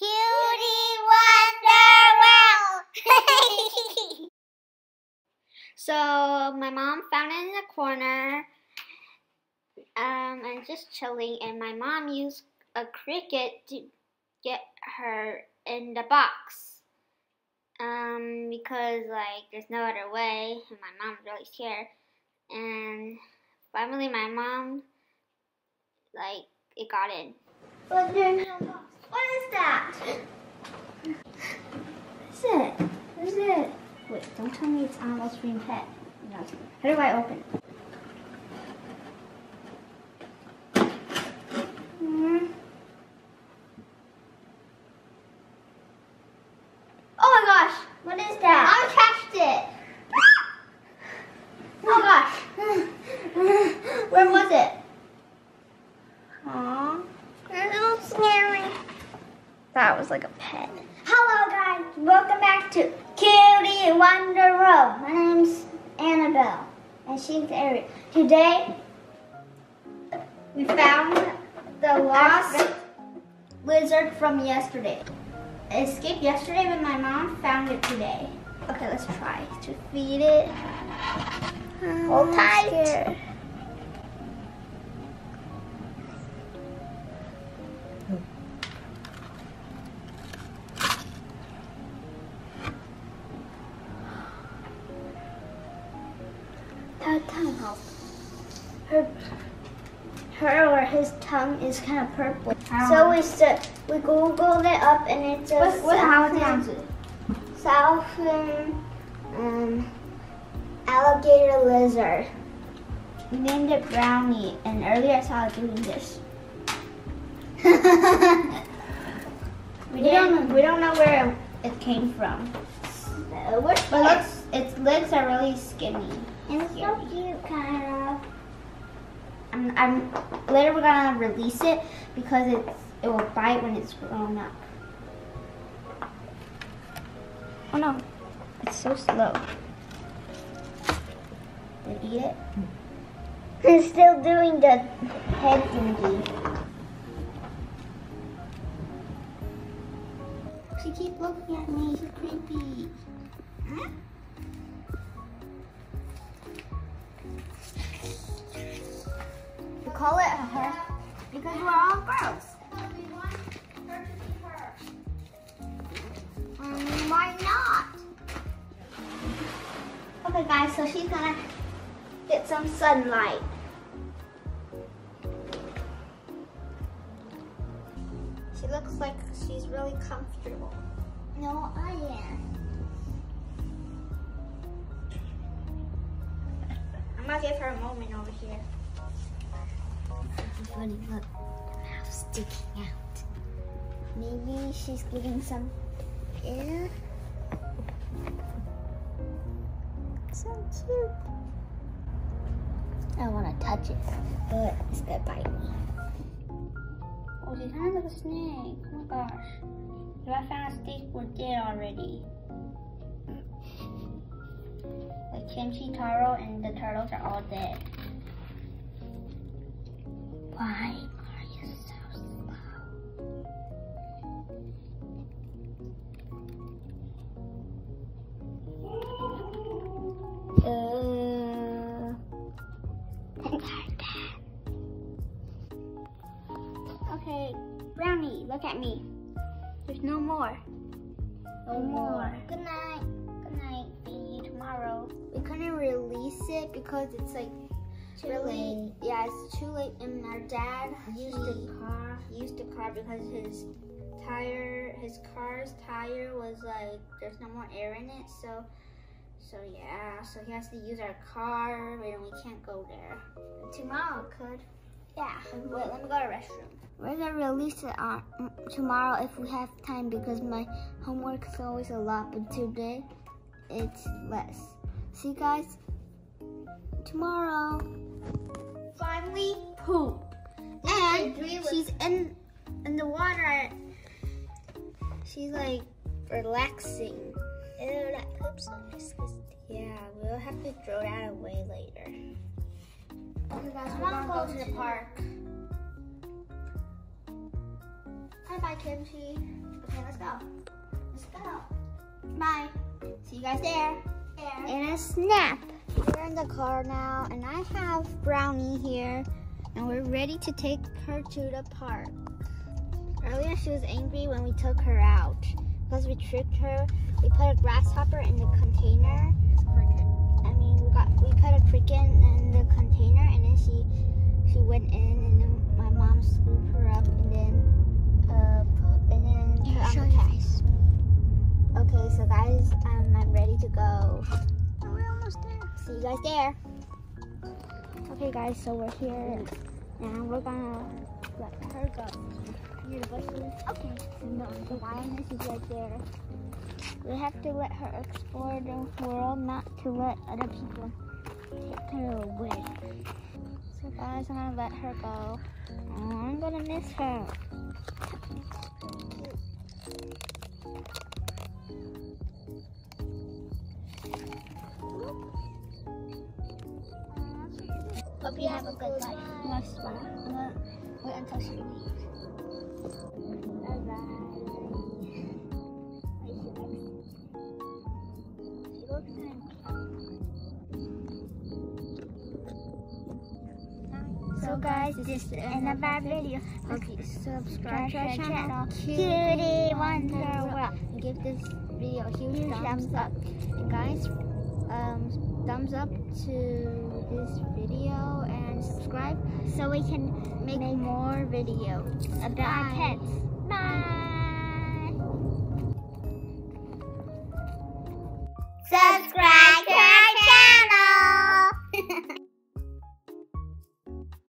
Cutie Wonder World! so my mom found it in the corner um, and just chilling, and my mom used a cricket to get her in the box. Um, because like there's no other way, and my mom's really scared. And finally, my mom like it got in. What is that? Is it? Is it? Wait, don't tell me it's Animal Stream Pet. No. How do I open it? Hmm. Oh my gosh! What is that? I catched it! oh gosh! Where was it? Aww. It's so scary. That was like a pet. Hello guys, welcome back to Cutie Wonder World. My name's Annabelle and she's Ariel. Today we found the lost lizard from yesterday. It escaped yesterday but my mom found it today. Okay, let's try to feed it. Oh, Hold I'm tight. Her tongue, her, her or his tongue is kind of purple. So we st- we googled it up and it's a What, what, how southern- many southern um, alligator lizard. We named it Brownie, and earlier I saw it doing this. we don't we don't know where it came from. Uh, But its legs are really skinny. And it's so cute, kind of. I'm, I'm later we're gonna release it because it's it will bite when it's grown up. Oh no, it's so slow. Did it eat it? It's still doing the head thingy. She keeps looking at me. She's creepy. We call it her because we're all girls. Um, why not? Okay, guys, so she's gonna get some sunlight. She looks like she's really comfortable. No, I am. I'm gonna give her a moment over here. Funny, look, the mouth sticking out. Maybe she's getting some air. So cute. I want to touch it, but it's gonna bite me. Oh, she kind of like a snake. Oh my gosh. If I found a snake, we're dead already. Like Kimchi, Taro, and the turtles are all dead. Why are you so slow? Uh, Okay, Brownie, look at me. There's no more. No more. Good night. Good night. See you tomorrow. We couldn't release it because it's like Too really late. yeah, it's too late. And our dad Used the car. used the car because his tire, his car's tire was like there's no more air in it. So, so yeah, so he has to use our car, and we can't go there. Tomorrow could. Yeah. Wait, let me go to the restroom. We're gonna release it on mm, tomorrow if we have time because my homework is always a lot, but today it's less. See you guys tomorrow. Finally poop. And she's in in the water. She's like relaxing. Ew, that poop's so disgusting. Yeah, we'll have to throw that away later. Oh okay guys, we're gonna go to the park. Bye bye, Kimchi. Okay, let's go. Let's go. Bye. See you guys there. There. And a snap. We're in the car now, and I have Brownie here, and we're ready to take her to the park. Earlier, she was angry when we took her out because we tricked her. We put a grasshopper in the container. I mean, we got we put a cricket in the container, and then she she went in, and then my mom scooped her up, and then uh, put, and then put Yeah, on the Okay, so guys, um, I'm ready to go. Oh, we're almost there. See you guys there. Okay, guys, so we're here and we're gonna let her go. Near the bushes. Okay. And the, lioness is right there. We have to let her explore the world, not to let other people take her away. So, guys, I'm gonna let her go. I'm gonna miss her. Hope you have a good life. I'm smile. Wait until she leaves. Bye bye. She looks So guys, this is the end of our video. Okay, Subscribe to our channel. Cutie Wonder World. And give this video a huge, Huge thumbs, thumbs up. And guys, um, thumbs up to this video and subscribe so we can make, more videos about Bye. pets. Bye. Subscribe.